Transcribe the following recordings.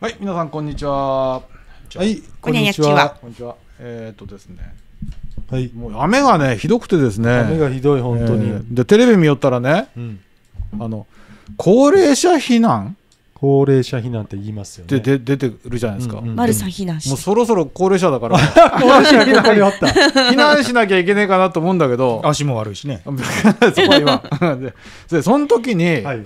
はい、皆さんこんにちは。はい、こんにちはこんにちは。えーっとですね、はい、もう雨がねひどくてですね。雨がひどい、本当に。えーでテレビ見よったらね、うん、あの高齢者避難？高齢者避難って言いますよね。で出てるじゃないですか。うんうんも丸さん避難うして。そろそろ高齢者だから 高齢者がここにおった。避難しなきゃいけねえかなと思うんだけど、足も悪いしね。そこは今ででその時に、はい。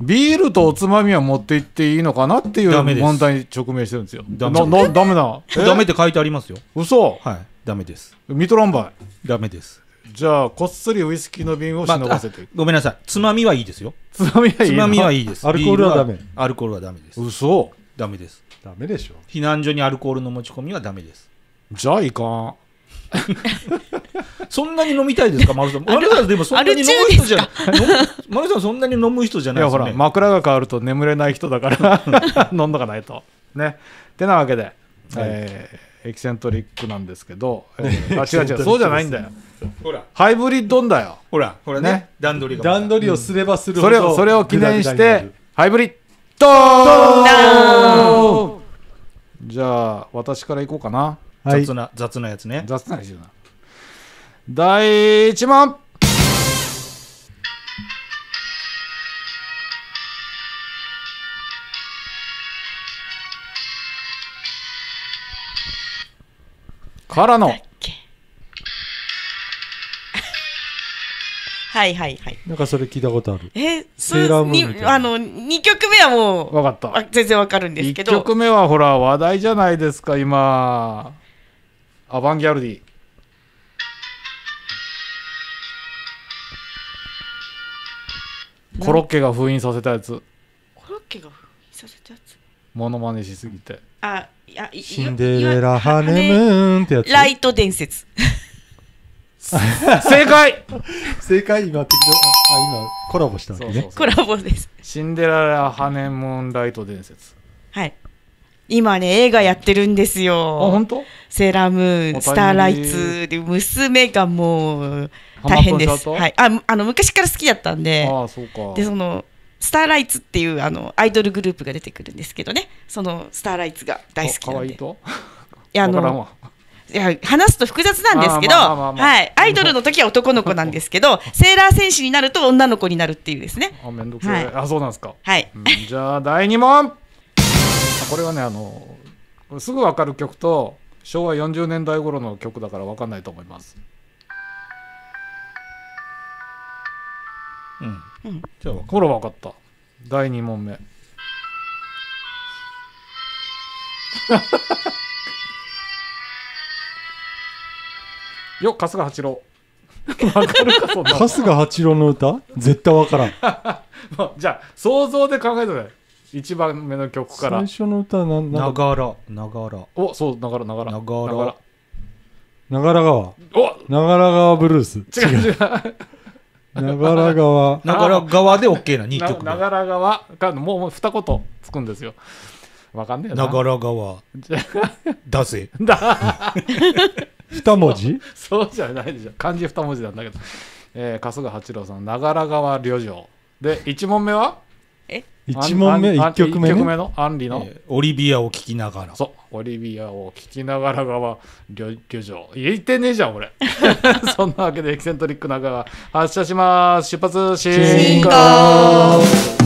ビールとおつまみは持って行っていいのかなっていう問題に直面してるんですよ。ダメななダメな。え？ダメって書いてありますよ。嘘はい。ダメです。ミトランバイ。ダメです。じゃあこっそりウイスキーの瓶を忍ばせていく。ごめんなさい。つまみはいいですよ。つまみはいいつまみはいい。いです。アルコールはビダメアルコールはダメです。嘘ダメです。ダメでしょ。避難所にアルコールの持ち込みはダメです。じゃあいかん。そんなに飲みたいですか、丸さん。丸さんでもそんなに飲む人じゃ、飲む 丸さんそんなに飲む人じゃいやほらないですよね。枕が変わると眠れない人だから 飲んどかないと。ね。てなわけで、えーエキセントリックなんですけど、えー あ違う違うそうじゃないんだよ。ほら、ハイブリッドんだよ。ほら、ほらねね。段取りが。段取りをすればするほど、それをそれを記念してるハイブリッドドじゃあ私からいこうかな。はい雑。な、雑なやつね。雑な話だな。第一問からの はいはいはい。なんかそれ聞いたことある。え、セーラームーンみたいなにあの、2曲目はもう、わかったあ全然わかるんです1けど。曲目はほら話題じゃないですか今アバンギャルディコロッケが封印させたやつコロッケが封印させたやつ？モノマネしすぎてあ、いや、いシンデレラハネムーンってやつ。ライト伝説。正解正解今適当あ、あ、今コラボしたわけね。そうそうそうコラボです。シンデレラハネムーンライト伝説はい。今ね、映画やってるんですあよ。本当？セーラームーン、スターライツで、娘がもう、大変です。はい。あ、あの、昔から好きだったんで、ああそうか。でそのスターライツっていうあのアイドルグループが出てくるんですけどね。そのスターライツが大好きなんで。いいと？いやあのいや話すと複雑なんですけど、はい、アイドルの時は男の子なんですけど セーラー戦士になると女の子になるっていうですね。あめんどくさい、はい。あそうなんですか。はい。うんじゃあ第2問。あこれはねあのすぐ分かる曲と昭和40年代頃の曲だから分かんないと思います。うん。うん。じゃあ、ほら分かった。第2問目。よ春日八郎。分かるかそんな。春日八郎の歌？絶対わからん。まあじゃあ想像で考えてください1番目の曲から。最初の歌なんながら、ながら。おそうながらながら。ながら。長良川。お！長良川ブルース。違う違う。長良川。ながら側で OK な2な曲目。長良川がもうもう二言つくんですよ。わかんねえよな。ながら側。だぜ。二文字？そうじゃないでしょ。漢字二文字なんだけど、えー、春日八郎さん長良川旅情。で一問目は？一問目、あんあん一曲目ね？一曲目の？アンリの、えーオリビアを聴きながら。そうオリビアを聞きながら川旅旅情。言ってねえじゃん俺。そんなわけでエキセントリックな川発車します。出発進進行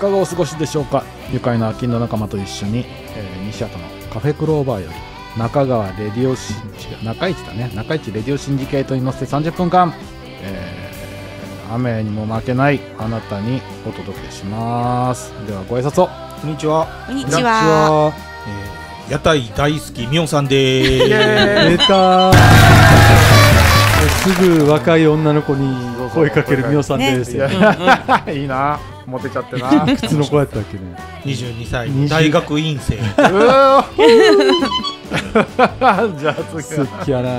かがお過ごしでしょうか？愉快な秋の仲間と一緒に、えー西畑のカフェクローバーより中川レディオシン違う中市だね。中市レディオシンジケートに乗せて30分間、えー雨にも負けないあなたにお届けします。ではご挨拶を。こんにちは。こんにちは。は。えー屋台大好きみおさんです。出たーすぐ若い女の子に声かけるみおさんですいよ。やいいな。モテちゃってな。いくつの子やったっけね？22歳。20大学院生。じゃあ次好はきやな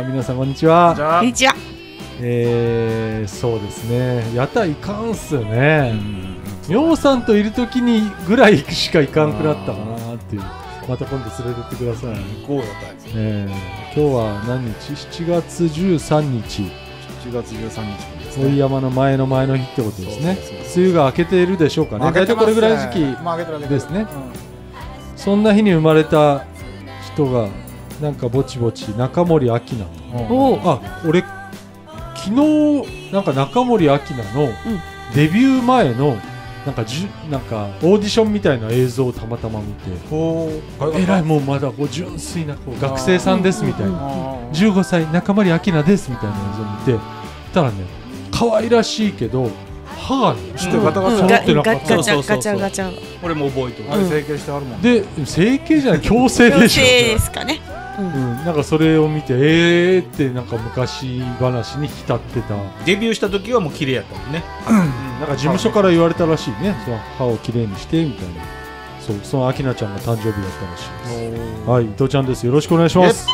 ー。皆さんこんにちは。じ。ゃあこんにちは。えー、そうですね。やったらいかんっすよね。みょうさんといる時にぐらいしかいかんくなったかなっていう。また今度連れてってください、こうだったんですえー、今日は何日？7月13日。7月13日です追い山の前の前の日ってことですね。梅雨が明けているでしょうかね。大体これぐらいの時期で。すね。そんな日に生まれた人がなんかぼちぼち中森明菜と。うん。おおあ俺昨日なんか中森明菜のデビュー前のなんかじゅなんかオーディションみたいな映像をたまたま見て。えらいもうまだこう純粋なこう学生さんですみたいな。あー15歳中森明菜ですみたいな映像を見て。たらね可愛らしいけど歯がね知ってるガタガタ。ってなか。ったガガチャガチャガチャ。俺も覚えてる。あれ整形してあるもんね。で整形じゃない矯正でしょ。強制ですかねうん、なんかそれを見てえーってなんか昔話に浸ってた、デビューした時はもう綺麗やったもんね。なんか事務所から言われたらしいね。その歯をきれいにしてみたいな。そうその明菜ちゃんが誕生日だったらしいです。はい伊藤ちゃんです。よろしくお願いします。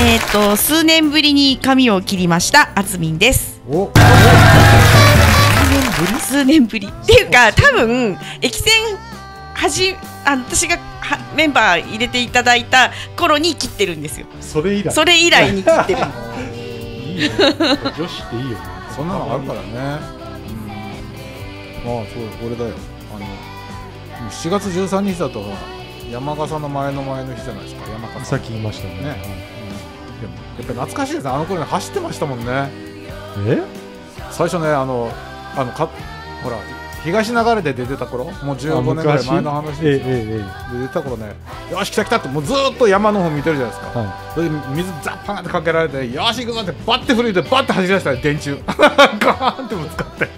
えっ、と数年ぶりに髪を切りましたあつみんです。お数年ぶり。っていうか多分駅戦はじあ私がはメンバー入れていただいた頃に切ってるんですよ。それ以来。それ以来に切ってる。いいね。女子っていいよね。そんなのあるからね。うん。ああそう俺だよ。あの7月13日だと山笠の前の前の日じゃないですか。山笠。さっき言いましたね。ね。やっぱ懐かしいですね。あの頃ね走ってましたもんね。え？最初ねあのあのかほら東流れで出てた頃もう15年ぐらい前の話ええですよ、ええで出てた頃ねよし来た来たってもうずーっと山の方見てるじゃないですか、えはそれで水ザッパーンってかけられてよし行くぞってバッて振りてバッて走り出したら電柱。ガーンってぶつかって。い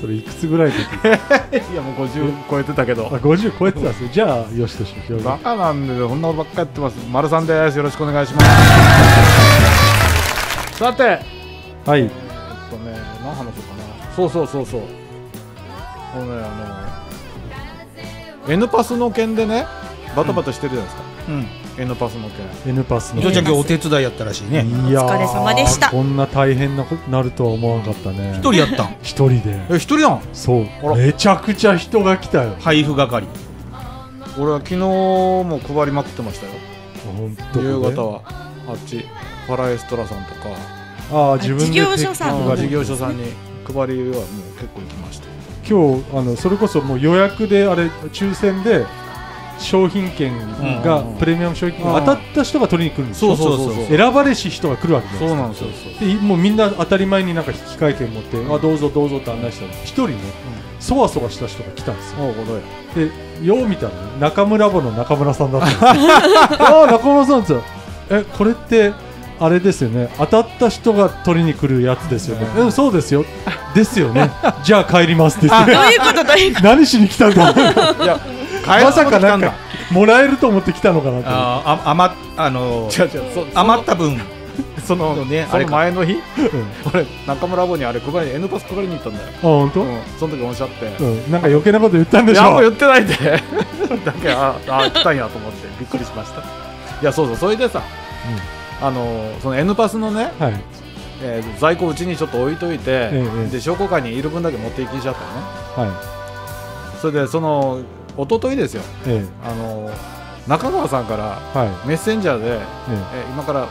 それいくつぐらいの時？いやもう50超えてたけど。あ50超えてたんですよじゃあよしとしましょう。バカなんでそんなことばっかやってます。丸さんです。よろしくお願いします。さて。はい。えっとね何話そうかな。そうそうそうそうこのねあの N パスの件でねバタバタしてるじゃないですか、うん。N パスの件。N パスの伊藤ちゃん今日お手伝いやったらしいね。いやーお疲れ様でした。こんな大変なことになるとは思わなかったね。一人やったん？一人で。え一人なん？そう。めちゃくちゃ人が来たよ。配布係。俺は昨日も配りまくってましたよ。本当夕方は。あっち。パラエストラさんとか。ああ自分で事業所さん。事業所さんに配りはもう結構行きました今日あのそれこそもう予約であれ抽選で商品券が、うん。プレミアム商品券うん。が当たった人が取りに来るんですよ。そうそうそうそう。選ばれし人が来るわけじゃそうないですか。なんですよ。もうみんな当たり前になんか引換券持って、あどうぞどうぞって案内したら一人ね、そわそわした人が来たんですよ。でよう見たらね中村ボの中村さんだったんですよ。ああ中村さんですよ。えこれってあれですよね。当たった人が取りに来るやつですよね。うん。そうですよ。ですよね。じゃあ帰りますって言って。どういうことどうい？うこ何しに来たんだ？いやまさかなんだかもらえると思って来たのかなとあーあ余っあのー違う違うそ余った分。そのねあれか。前の日俺中村ボにあれ配り N パス配りに行ったんだよ、本当、うん、その時おっしゃって。うん、なんか余計なこと言ったんでしょ？いやもう言ってないで。だけどああ来たんやと思ってびっくりしました。いやそうそうそれでさ、あのその N パスのね、はい。えー在庫うちにちょっと置いといて、ええで商工会にいる分だけ持って行きしちゃったのね。はそれでその一昨日ですよ。いえ。あの中川さんからメッセンジャーで、ええ。今から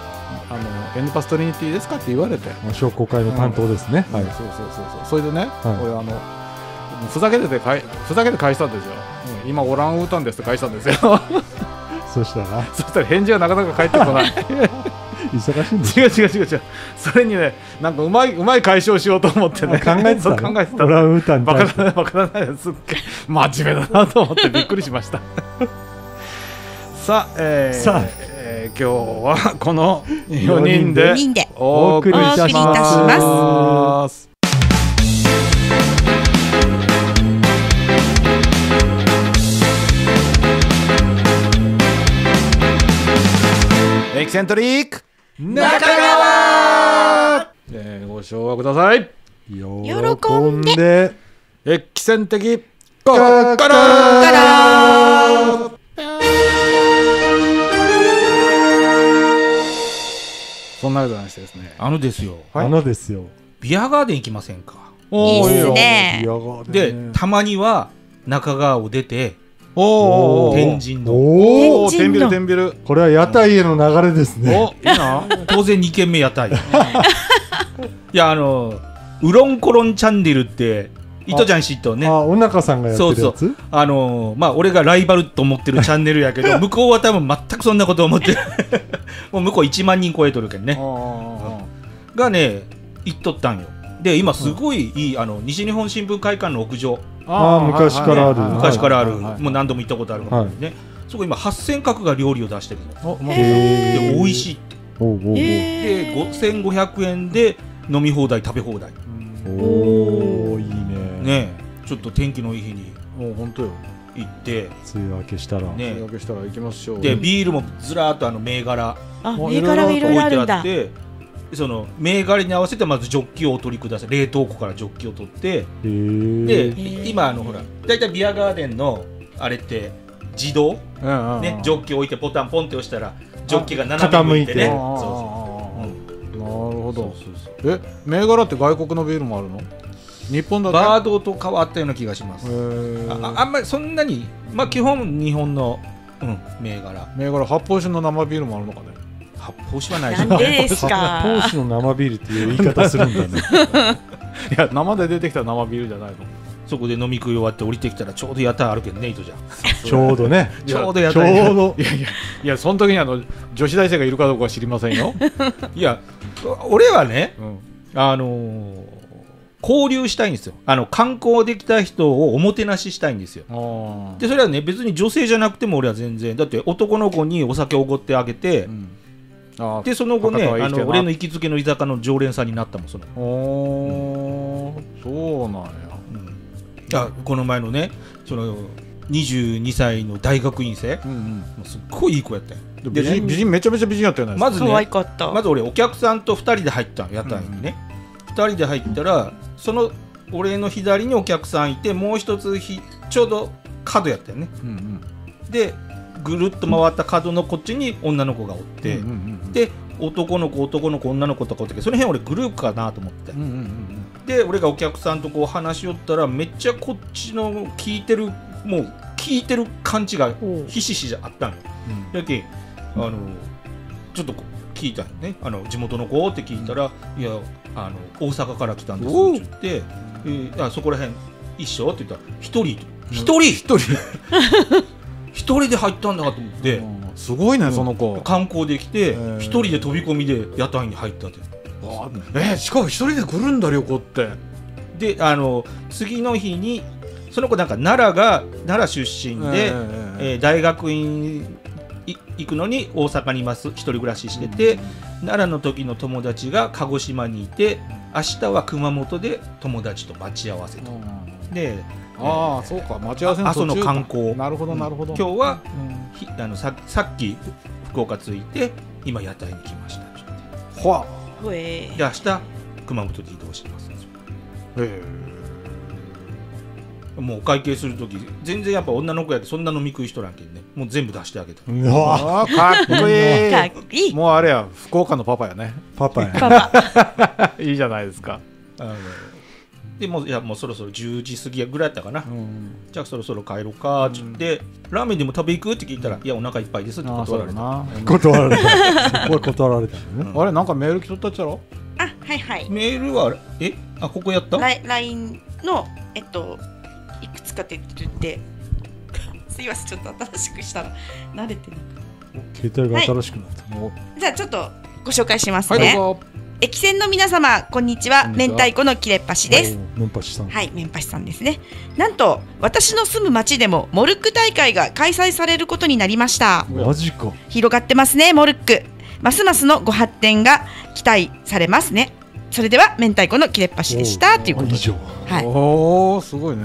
あの N パストリニティですかって言われて、え商工会の担当ですね、はい。そうそうそうそう。それでね、はい。俺あのふざけててかいふざけて返したんですよ、うん。今オランウータンですって返したんですよそしたら。そしたら返事がなかなか返ってこない。忙しいんです。違う違う違う違う。それにねなんかうまいうまい解消しようと思ってね。あ考えてそうたの考えてたオランウータンにバカだねバカだねす。っげえ真面目だなと思ってびっくりしました。さあ、えーさあ。えー今日はこの4人で4人で。お送りいたしお送りいたしますエキセントリック。中川、えーご唱和ください。喜んで。んで。エキセン的コッコロそんなことないしてですね。あのですよ。はい。あのですよ。ビアガーデン行きませんか？いいっすね。でたまには中川を出ておーおーおー。天神の。おお天ビル天ビルこれは屋台への流れですね。おいいな。当然2軒目屋台。いやあのウロンコロンチャンネルって糸ちゃん知っとうね。あおなかさんがやってるやつ？そうあのまあ俺がライバルと思ってるチャンネルやけど向こうは多分全くそんなこと思ってる もう向こう1万人超えとるけんね。あがね行っとったんよ。で今すごいいい、あの西日本新聞会館の屋上あー昔からある。昔からある、はい。はい。もう何度も行ったことあるもんね、そこ今8000角が料理を出してるので美味しいって。おうおうおう。でえ5500円で飲み放題食べ放題。おおいいね。ねちょっと天気のいい日にもう本当よ。行って。梅雨明けしたら。ね言い訳したら行きましょう。でビールもずらーっとあの銘柄あ銘柄がいろいろあ置いてるんだ。あってその銘柄に合わせてまずジョッキをお取りください。冷凍庫からジョッキを取って。でー。今あのほら大体ビアガーデンのあれって自動？ねジョッキ置いてボタンポンって押したらジョッキが斜め向いてね。傾いてあー。そうそう。あうなるほど。そうそうそうえ銘柄って外国のビールもあるの？日本だけバードと変わったような気がします。ああんまりそんなにまあ基本日本のうん銘柄。銘柄発泡酒の生ビールもあるのかね発泡酒はないでしか？投資の生ビールっていう言い方するんだね。いや生で出てきた生ビールじゃないの。そこで飲み食い終わって降りてきたらちょうど屋台あるけんね糸じゃん。ちょうどね。ちょうど屋ちょ台うど。いやいや。いやその時にあの女子大生がいるかどうかは知りませんよ、いや俺はねうん、あのー交流したいんですよ。あの観光できた人をおもてなししたいんですよ。でそれはね別に女性じゃなくても俺は全然。だって男の子にお酒をおごってあげて、うんでその後ねあの俺の行きつけの居酒屋の常連さんになったもんその、そうなんや。あこの前のねその22歳の大学院生。うんうん。もうすっごいいい子やったよ美人美人めちゃめちゃ美人やったよね。まずね。かったまず俺お客さんと2人で入ったの屋台にね、2人で入ったらその俺の左にお客さんいてもう一つひちょうど角やったよね。うんうん。でぐるっと回った角のこっちに女の子がおって、うんうんうんで男の子男の子女の子とかおったけどその辺俺グループかなと思って、うんうんうんで俺がお客さんとこう話し寄ったらめっちゃこっちの聞いてるもう聞いてる感じがひしひしあったんよ。だけあのちょっと聞いたよね。あの地元の子って聞いたら「いやあの大阪から来たんです」って言って「えーあそこら辺一緒?」って言ったら「一人」一人。一人 一人で入ったんだと思って。うん。すごいねその子。観光できて一人で飛び込みで屋台に入ったってあえーしかも一人で来るんだ旅行って。であの次の日にその子なんか奈良が奈良出身で、ええー大学院い行くのに大阪にいます。一人暮らししてて、奈良の時の友達が鹿児島にいて明日は熊本で友達と待ち合わせとでああそうか待ち合わせの阿蘇の観光。なるほどなるほど。今日はうん。ひあのささっき福岡着いて今屋台に来ました。ほわ。ほえで明日熊本で移動します。え。もうお会計する時全然やっぱ女の子やってそんな飲み食いしとらんけんね。もう全部出してあげた。うわかっこいい。かっこいい。もうあれや福岡のパパやね。パパや。パパ。いいじゃないですか。あのでもういやもうそろそろ10時過ぎぐらいやったかな、うん。じゃあそろそろ帰ろうかって言って、ラーメンでも食べ行くって聞いたら、いやお腹いっぱいですって断られた。断られた。すごい断られた。のねあれなんかメール来とったっちゃろ？あはいはい。メールはえ？あここやった？ライ LINE のえっといくつか出てるって。すいませんちょっと新しくしたら慣れてなく携帯が新しくなった。もじゃあちょっとご紹介しますはいね、どうぞ駅船の皆様こんにちは明太子の切れっ端ですメンパチさんはい、メンパシさんですね。なんと、私の住む町でもモルック大会が開催されることになりました。マジか広がってますね、モルック。ますますのご発展が期待されますね。それでは、明太子の切れっ端でした。ということで。以上はい。おおすごいね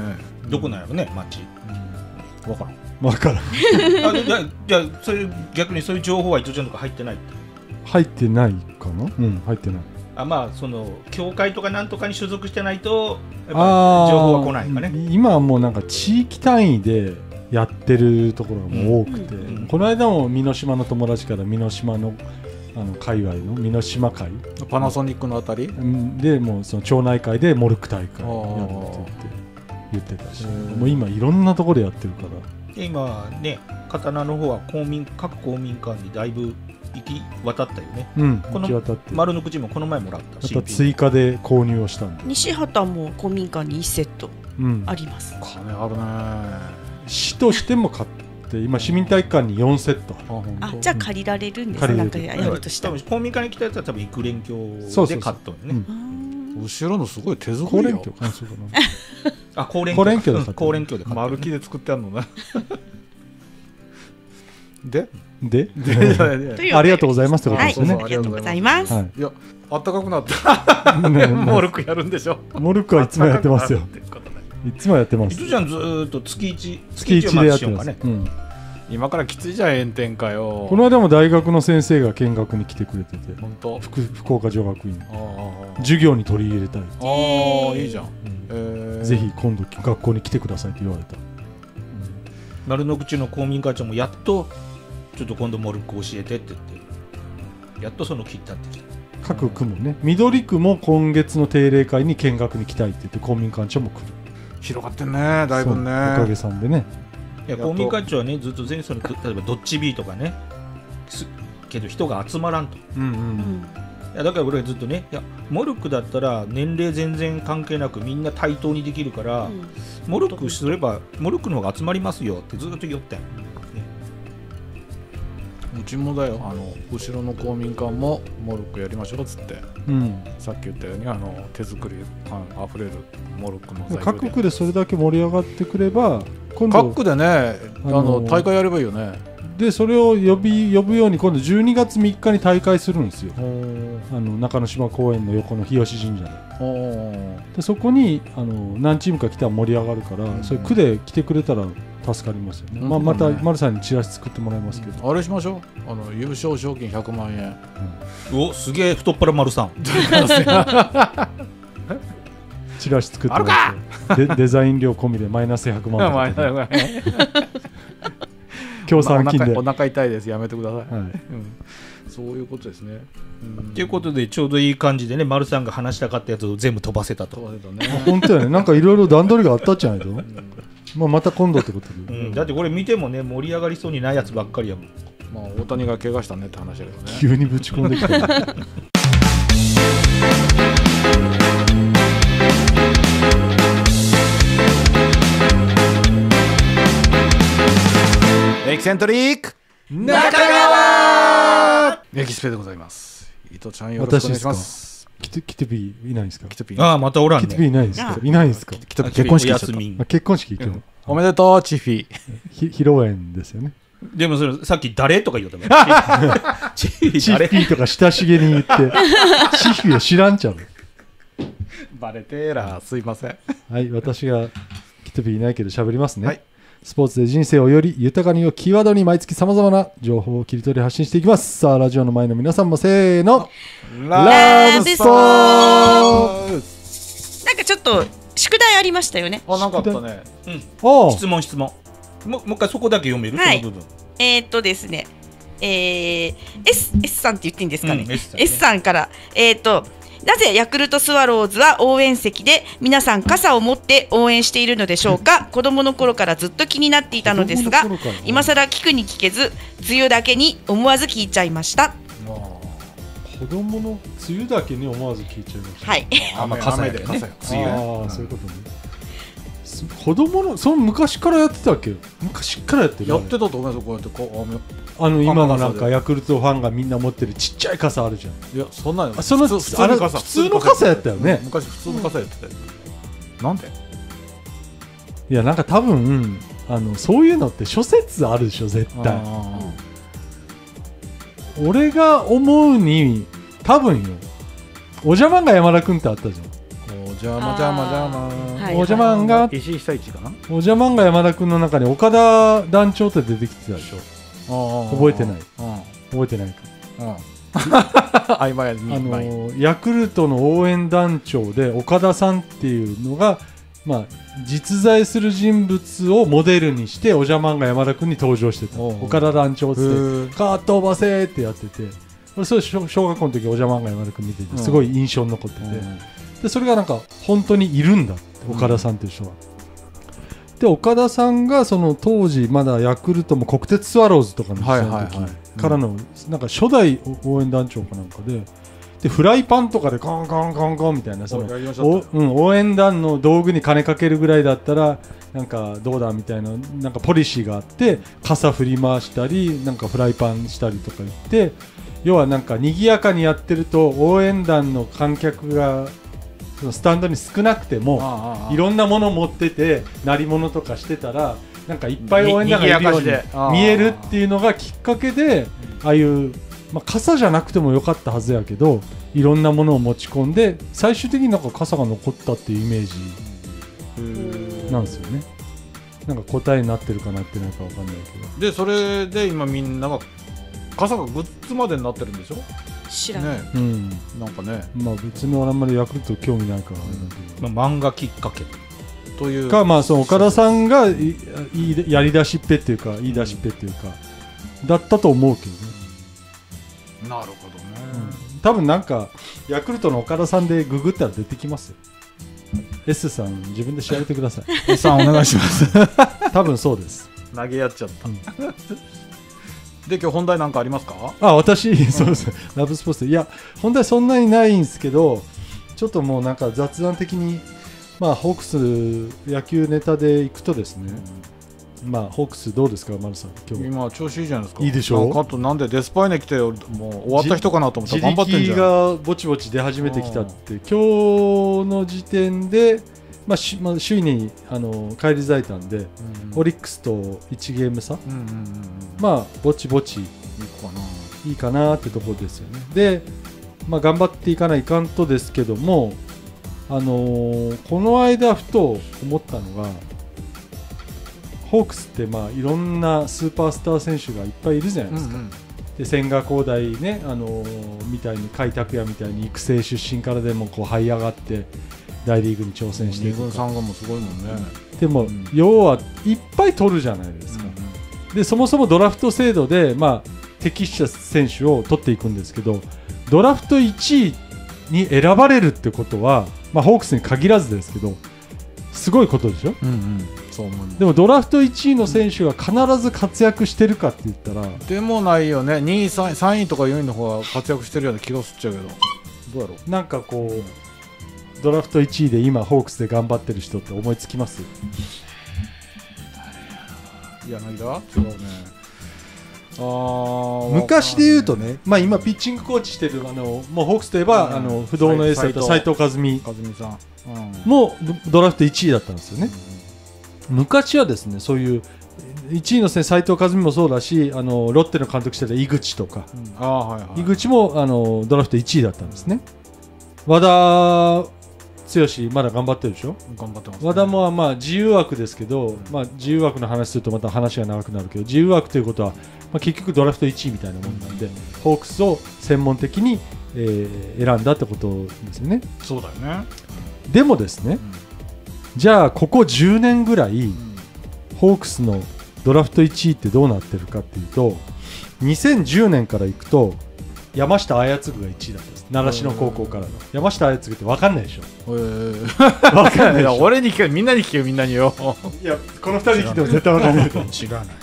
どこなんやろね町わからんわからん あでじゃあじゃあそれ逆にそういう情報は伊藤ちゃんとか入ってない入ってないかな？うん。入ってない。あまあその教会とかなんとかに所属してないとやっぱあー。情報は来ないかね。今はもうなんか地域単位でやってるところがもう多くて、うん。うんこの間も美濃島の友達から美濃島のあの界隈の美島会。パナソニックのあたり？うん。でもうその町内会でモルック大会やるって言って言ってたし。もう今いろんなところでやってるから。で今ね刀の方は公民各公民館にだいぶ行き渡ったよね。うん。この丸の口もこの前もらったまた新品。追加で購入をしたんで、西畑も公民館に1セットうん。あります。金あるね。市としても買って今市民体育館に4セット。あじゃあ借りられるんですなんかやるとした。ら公民館に来たやつは多分育連そう橋そうそう。で買ったのね。うん。うーん後ろのすごい手作高連りよ あ高連高連橋で買ったうん高連橋で買った丸木で作ってあるのね。でで？ありがとうございますってことはいですよね、ありがとうございます。はい。いやあったかくなった。ねモルクやるんでしょ。モルックはいつもやってますよ。いつもやってます。いつちゃんずーっと月1月月1 1をでやってます。うん、今からきついじゃん炎天下よ。この間も大学の先生が見学に来てくれてて。本当？福福岡女学院。授業に取り入れたい、ああいいじゃん。えー。ぜひ今度学校に来てくださいって言われた、丸の口の公民館長もやっとちょっと今度モルック教えてって言って。やっとその切ったってきた。各区もね。緑区も今月の定例会に見学に来たいって言って公民館長も来る。広がってんねだいぶね。おかげさんでね。いや公民館長はねずっと前その例えばドッジビーとかねすけど人が集まらんと。うんううん。んいやだから俺はずっとねいやモルックだったら年齢全然関係なくみんな対等にできるから、うん。モルックすればモルックの方が集まりますよってずっと言ったよ、ね、うちもだよあの後ろの公民館もモルックやりましょうっつって。うん。さっき言ったようにあの手作り感あふれるモルックの材料各区でそれだけ盛り上がってくれば今度。各区でねあの、大会やればいいよね。でそれを呼び呼ぶように今度12月3日に大会するんですよ。あの中之島公園の横の日吉神社で。おでそこにあの何チームか来たら盛り上がるから、うん。それ区で来てくれたら助かりますよね、うん。まあ、また丸さんにチラシ作ってもらいますけど、あれしましょう。あの優勝賞金100万円。おすげえ太っ腹丸さん。チラシ作ってもらって。デデザイン料込みでマイナス100万とかで協賛金で、お腹お腹痛いです。やめてください、はい、うん、そういうことですね。ということでちょうどいい感じでね丸さんが話したかったやつを全部飛ばせたと、そうだね。本当やね。なんかいろいろ段取りがあったんじゃないの、まあ、また今度ってことで、うん、だってこれ見てもね盛り上がりそうにないやつばっかりやもん。まあ大谷が怪我したねって話だけどね。急にぶち込んできた エキセントリック中川エキスペでございます。伊藤ちゃんよろしくお願いしますキトキトピーいないんですか？キトピーああまたおらんキトピーいねないんですか？あいないんですか？キトピー結婚式お休み。あ結婚式今日、おめでとうチフィ。ひ披露宴ですよね。でもそれさっき誰とか言おうたもん。チーチッ誰？ピーとか親しげに言って チフィーを知らんちゃう。バレてーらすいません。はい私がキトピーいないけど喋りますね、はいスポーツで人生をより豊かにをキーワードに毎月さまざまな情報を切り取り発信していきます。さあラジオの前の皆さんもせーの。ラブスポーなんかちょっと宿題ありましたよね。あなんかあったね。ああ質問質問。ももう一回そこだけ読める、はい。その部分。えー、っとですね。えー、S, S さんって言っていいんですかね、うん S さんね。S さんから。えー、っとなぜヤクルトスワローズは応援席で皆さん傘を持って応援しているのでしょうか？子供の頃からずっと気になっていたのですが今更聞くに聞けず梅雨だけに思わず聞いちゃいました。子供の梅雨だけに思わず聞いちゃいました。はい。あまあ傘やけどね傘よ梅雨ああそういうことね。す子供のその昔からやってたっけ？昔からやってる。やってたと思いますこうやってこうあの今のなんかヤクルトファンがみんな持ってるちっちゃい傘あるじゃん。いやそんなのあその普通の傘。普通の傘やったよね。うん昔普通の傘やってたよ。なんで？いやなんか多分あのそういうのって諸説あるでしょ絶対。あ俺が思うに多分よ。おじゃまんが山田君ってあったじゃんーお邪魔邪魔。邪魔はいお邪魔んが石井久一かなおじゃまんが山田君の中に岡田団長って出てきてたでしょ。覚えてない。うん覚えてないか。あ のヤクルトの応援団長で岡田さんっていうのが、まあ、実在する人物をモデルにしておじゃまんが山田君に登場してた。岡田団長っつって。へー「カーッ飛ばせ!」ってやってて。俺それ小小学校の時おじゃまんが山田君見ててすごい印象に残ってて、でそれがなんか本当にいるんだ。って岡田さんという人は。で岡田さんがその当時まだヤクルトも国鉄スワローズとかのはい時からのなんか初代応援団長かなんかででフライパンとかでコンコンコンコンみたいなそのうん、応援団の道具に金かけるぐらいだったらなんかどうだみたいななんかポリシーがあって傘振り回したりなんかフライパンしたりとか言って要はなんか賑やかにやってると応援団の観客がそのスタンドに少なくてもいろんなもの持ってて鳴り物とかしてたらなんかいっぱい応援団がいるように見えるっていうのがきっかけでああいう、まあ、傘じゃなくてもよかったはずやけどいろんなものを持ち込んで最終的になんか傘が残ったっていうイメージなんですよね。なんか答えになってるかなってないかわかんないけど。でそれで今みんなが傘がグッズまでになってるんでしょ？知らない、ね。うん。なんかね。まあ別に俺あんまりヤクルト興味ないからあれだけど。まあ、漫画きっかけという。かまあその岡田さんがいいいやり出しっぺっていうか言い出しっぺっていうかだったと思うけどね、なるほどね、多分なんかヤクルトの岡田さんでググったら出てきますよ。S さん自分で調べてください。S さんお願いします。多分そうです。投げやっちゃった、うんで今日本題なんかありますか？あ私、そうです。ラブスポーツいや本題そんなにないんですけどちょっともうなんか雑談的にまあホークス野球ネタでいくとですね、まあホークスどうですか？丸さん今日今調子いいじゃないですか。いいでしょなんかあとなんでデスパイネ来てもう終わった人かなと思った自ら頑張ってんじ力ゃん。がぼちぼち出始めてきたって今日の時点で、まあしまあ、首位にあの返り咲いたんで、うんオリックスと1ゲーム差、うんうんうんうん。まあぼちぼち。いいかないいかなってところですよね。で、まあ、頑張っていかないかんとですけども、あのーこの間ふと思ったのがホークスってまあいろんなスーパースター選手がいっぱいいるじゃないですか、うんで千賀滉大ね、あのーみたいに甲斐拓也みたいに育成出身からでもこう這い上がって大リーグに挑戦して二いく軍三軍もすごいもんね、でも、うん。要はいっぱい取るじゃないですか、でそもそもドラフト制度で、まあ、適した選手を取っていくんですけどドラフト1位に選ばれるってことは、まあ、ホークスに限らずですけどすごいことでしょ？うんうん。そう思うでもドラフト1位の選手が必ず活躍してるかって言ったらでもないよね。2位 3, 位3位とか4位の方が活躍してるような気がすっちゃうけど。どうやろう。なんかこうドラフト1位で今ホークスで頑張ってる人って思いつきます？柳田違うね。あー昔で言うとね、まあ、今ピッチングコーチしてるあのもうホークスといえば、うん。あの不動のエースだった斎藤。和美。和美さん、うん。もドドラフト1位だったんですよね。昔はですねそういう1位の選手斎藤和美もそうだしあのロッテの監督してた井口とか、ああはいはい。井口もあのドラフト1位だったんですね。和田剛まだ頑張ってるでしょ？頑張ってます、ね、和田もまあ自由枠ですけど、まあ、自由枠の話するとまた話が長くなるけど自由枠ということは、まあ、結局ドラフト1位みたいなもんなんで、ホークスを専門的に、えー選んだってことですよね。そうだよね、でもですね、じゃあここ10年ぐらいホークスのドラフト1位ってどうなってるかっていうと2010年からいくと山下綾嗣が1位だったんです習志野高校からの。山下綾嗣って分かんないでしょ。えー。分かんないでしいやょ俺に聞けみんなに聞けよみんなによ。いやこの2人に聞いても絶対分かんない。と思う知らない。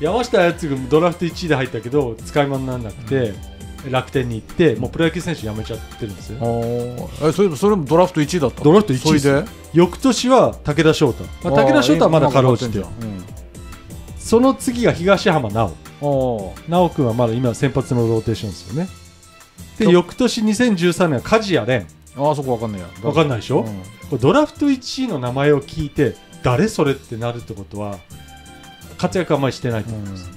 山下綾嗣もドラフト1位で入ったけど使い物にならなくて、楽天に行ってもうプロ野球選手辞めちゃってるんですよ。あえそれそれもドラフト1位だったの？ドラフト1位で、翌年は武田翔太、まあ、武田翔太はまだかろうじてうん。その次が東浜直お直君はまだ今先発のローテーションですよねでと翌年2013年は梶谷蓮。ああそこわかんないや。わかんないでしょ、うん。これドラフト1位の名前を聞いて誰それってなるってことは活躍あんまりしてないと思います、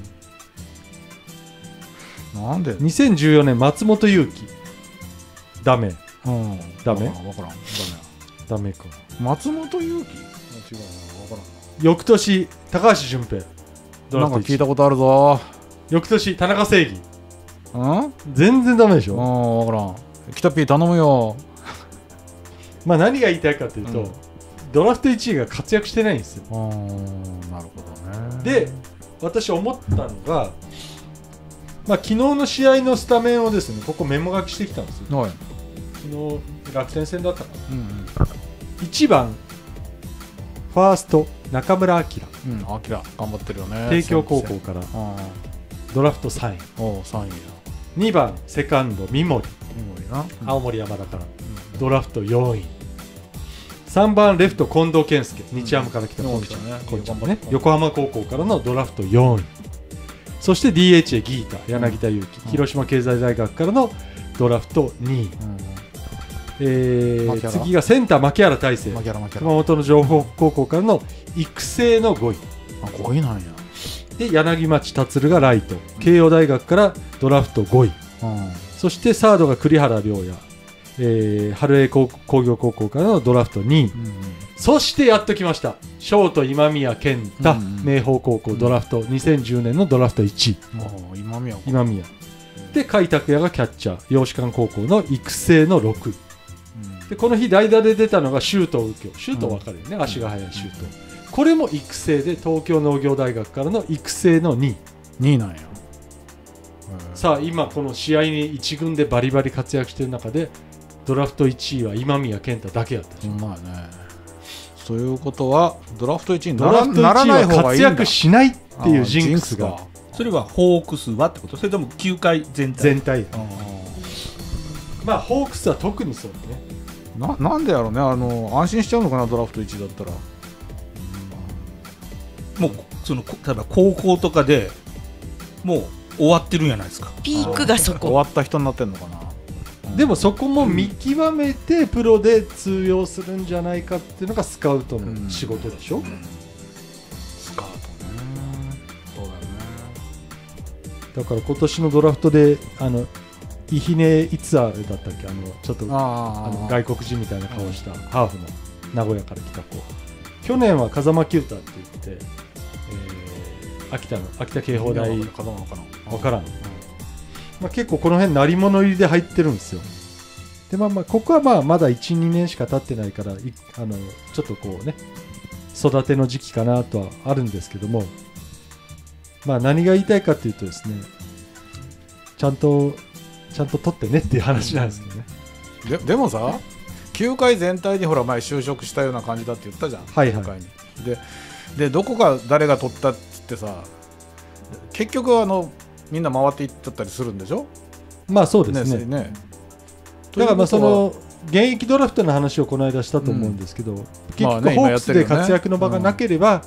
なんで、2014年松本裕樹。ダメ。うん、ダメ？わからん。わからん。ダダメか。メ松本裕樹？違うな。わか翌年高橋純平。なんかラフト1位聞いたことあるぞ。翌年田中正義うん？うん全然ダメでしょ、わからん。北 P 頼むよ。まあ何が言いたいかというと、うん。ドラフト1位が活躍してないんですよ。うんなるほどね。で私思ったのがまあ、昨日の試合のスタメンをですねここメモ書きしてきたんですよ。はい。昨日楽天戦だったかな。うんうん。1番ファースト中村晃。うん、アキラ頑張ってるよね。帝京高校から。あドラフト3位。あおう3位や2番セカンド三森。青森山田から。ドラフト4位。3番レフト近藤健介。日ハムから来たうん。コンちゃんちゃんね。横浜高校から。のドラフト4位。そして DH へギータ柳田悠岐。うん。広島経済大学からのドラフト2位、うん。えー次がセンター牧原大成。熊本の情報高校からの育成の5位。あ5位なんやで柳町達がライト。慶応大学からドラフト5位。うん。そしてサードが栗原良也、えー春江工工業高校からのドラフト2位。うんそしてやっときました。ショート今宮健太、うんうん明豊高校ドラフト、2010年のドラフト1位。うん今宮今宮。で甲斐拓也がキャッチャー。陽子館高校の育成の6位。うん。でこの日代打で出たのが周東右京。周東分かるよね、足が速い周東これも育成で東京農業大学からの育成の2位2位なんや。さあ今この試合に1軍でバリバリ活躍している中でドラフト1位は今宮健太だけやったほんまやね。ということはドラフト1位にドラフトならなら1位ない方がいいんだ。は活躍しないっていうジンクスが。あそれはホークスはってこと？それとも球界全体？全体。あまあホークスは特にそうだね。ななんでやろうね。あの安心しちゃうのかなドラフト1位だったら。ーもうそのこ例えば高校とかでもう終わってるんじゃないですか。ピークがそ終こわった人になってんのかな。でもそこも見極めてプロで通用するんじゃないかっていうのがスカウトの仕事でしょ、スカートねそうだよね。だから今年のドラフトであのイヒネ・イツアーだったっけ？あのちょっとああの外国人みたいな顔したハーフの名古屋から来た子。去年は風間九太って言って、えー秋田の秋田警報大風間かな分からん、まあ、結構この辺鳴り物入りで入ってるんですよ。でまあまあここはまあまだ12年しか経ってないからいあのちょっとこうね育ての時期かなとはあるんですけどもまあ何が言いたいかっていうとですねちゃんとちゃんと取ってねっていう話なんですけどね。ででもさ球界全体にほら前就職したような感じだって言ったじゃん、はいはい。球界に。ででどこが誰が取ったっつってさ結局あのみんな回っていっちゃったりするんでしょ？まあそうですね。ねだからまあその現役ドラフトの話をこの間したと思うんですけど、結まあね局ホークスで活躍の場がなければ、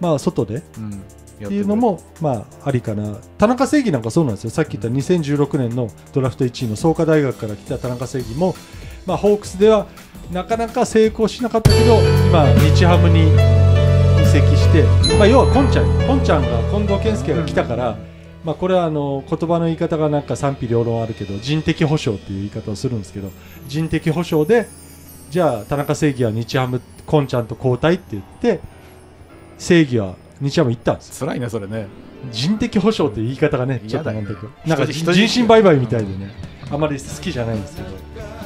まあ外で。ことはうん。っていうのも、まあ、ありかな。田中正義なんかそうなんですよ。さっき言った2016年のドラフト1位の創価大学から来た田中正義も、まあ、ホークスではなかなか成功しなかったけど今日ハムに移籍して、まあ、要はコンちゃんコンちゃんが近藤健介が来たから、まあ、これはあの言葉の言い方がなんか賛否両論あるけど人的保障っていう言い方をするんですけど人的保障でじゃあ田中正義は日ハムコンちゃんと交代って言って正義は日ハム行ったんです。よ辛いねそれね。人的保障っていう言い方がね、ちょっとなんだけど、なんか人人身売買みたいでね、あまり好きじゃないんですけど、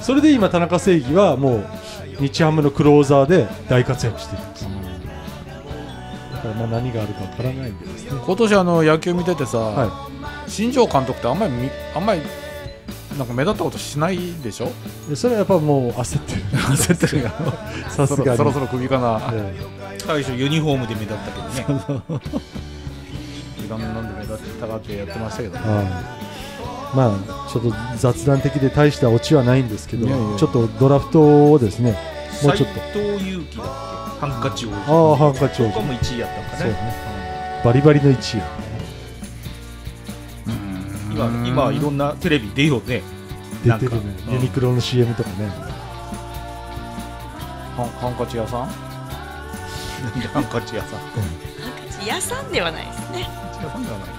それで今、田中正義はもう日ハムのクローザーで大活躍してるんです。よ。だからまあ何があるかわからないんでですね。今年あの野球見ててさ、は新庄監督ってあんまりみあんまりなんか目立ったことしないでしょ？それはやっぱもう焦ってる、焦ってる。よ さすがに。そろそろそろ首かな、え最初ユニフォームで目立ったけどね。いろんなんで目立ってたがってやってましたけど、えはい。まあ、ちょっと雑談的で大したオチはないんですけど、いやいや。ちょっとドラフトをですね、もうちょっと、斎藤佑樹だっけ？ハンカチ王子。ああ、ハンカチ王子。ここも1位やったのかね。そうね、バリバリの1位。今今はいろんなテレビ出ようね。出てるね、ユニクロの CM とかね。ハンハンカチ屋さん？ハンカチ屋さん。屋さんではないですね。屋さんではないか。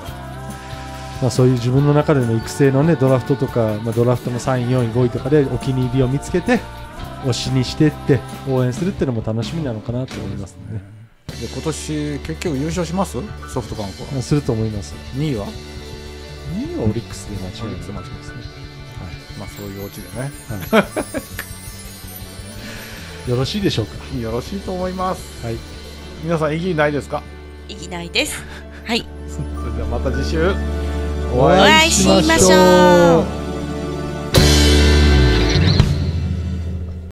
まあ、そういう自分の中での育成の、ね、ドラフトとか、まあ、ドラフトの3位、4位、5位とかでお気に入りを見つけて推しにしていって応援するっていうのも楽しみなのかなと思いますね。で今年結局優勝します？ソフトバンクは。まあすると思います。2位は？2位はオリックスで間違いない。オリックス間違いですね。まあそういうオチでね。よろしいでしょうか。よろしいと思います。はい、皆さん意義ないですか？意義ないです。はい。それではまた次週。お会いしましょう